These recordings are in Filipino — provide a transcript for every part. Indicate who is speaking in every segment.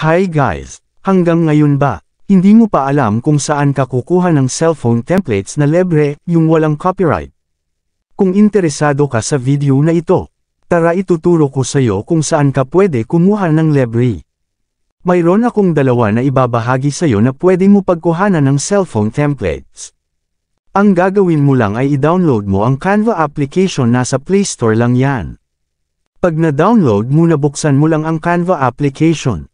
Speaker 1: Hi guys! Hanggang ngayon ba, hindi mo pa alam kung saan ka kukuha ng cellphone templates na libre, yung walang copyright? Kung interesado ka sa video na ito, tara ituturo ko sa iyo kung saan ka pwede kumuha ng libre. Mayroon akong dalawa na ibabahagi sa iyo na pwede mo pagkuhanan ng cellphone templates. Ang gagawin mo lang ay i-download mo ang Canva application nasa Play Store lang yan. Pag na-download mo na buksan mo lang ang Canva application.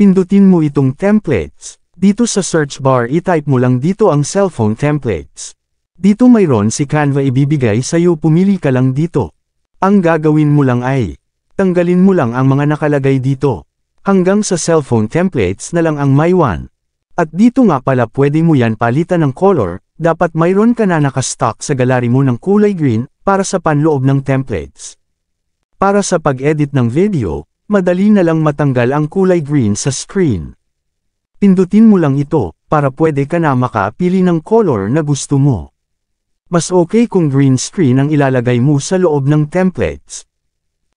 Speaker 1: Pindutin mo itong templates. Dito sa search bar i-type mo lang dito ang cellphone templates. Dito mayroon si Canva ibibigay sa iyo pumili ka lang dito. Ang gagawin mo lang ay, tanggalin mo lang ang mga nakalagay dito. Hanggang sa cellphone templates na lang ang may one. At dito nga pala pwede mo yan palitan ng color, dapat mayroon ka na nakastock sa gallery mo ng kulay green, para sa panloob ng templates. Para sa pag-edit ng video, madali na lang matanggal ang kulay green sa screen. Pindutin mo lang ito, para pwede ka na makapili ng color na gusto mo. Mas okay kung green screen ang ilalagay mo sa loob ng templates.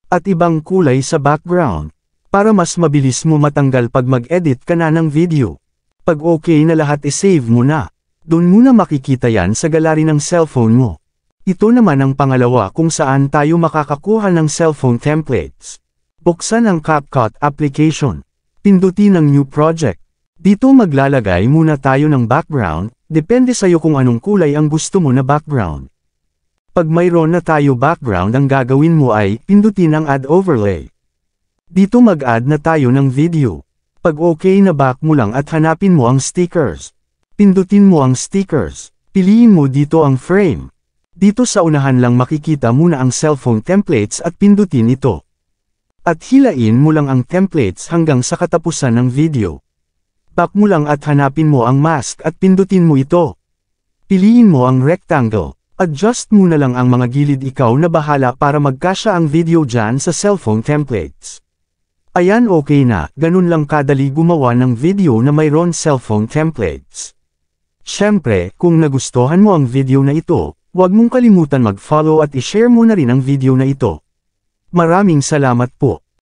Speaker 1: At ibang kulay sa background, para mas mabilis mo matanggal pag mag-edit ka na ng video. Pag okay na lahat isave mo na. Doon muna makikita yan sa gallery ng cellphone mo. Ito naman ang pangalawa kung saan tayo makakakuha ng cellphone templates. Buksan ang CapCut application. Pindutin ang New Project. Dito maglalagay muna tayo ng background, depende sa'yo kung anong kulay ang gusto mo na background. Pag mayroon na tayo background ang gagawin mo ay, pindutin ang Add Overlay. Dito mag-add na tayo ng video. Pag okay na back mo lang at hanapin mo ang stickers. Pindutin mo ang stickers. Piliin mo dito ang frame. Dito sa unahan lang makikita muna ang cellphone templates at pindutin ito. At hilain mo lang ang templates hanggang sa katapusan ng video. Back mo lang at hanapin mo ang mask at pindutin mo ito. Piliin mo ang rectangle. Adjust mo na lang ang mga gilid ikaw na bahala para magkasya ang video dyan sa cellphone templates. Ayan okay na, ganun lang kadali gumawa ng video na mayroon cellphone templates. Siyempre, kung nagustuhan mo ang video na ito, huwag mong kalimutan mag-follow at i-share mo na rin ang video na ito. Maraming salamat po.